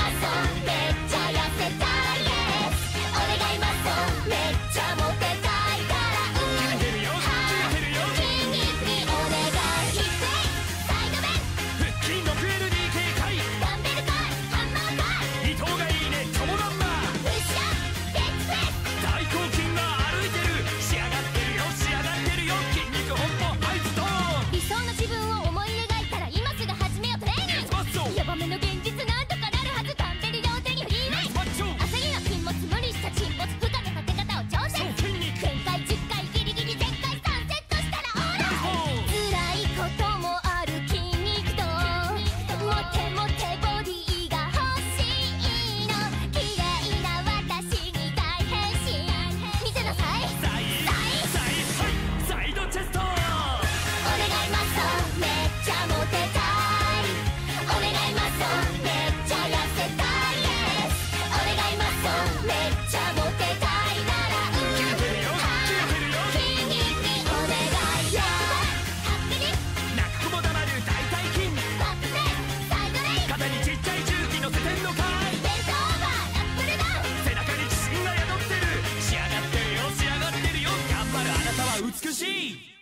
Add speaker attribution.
Speaker 1: my soul
Speaker 2: 美しい。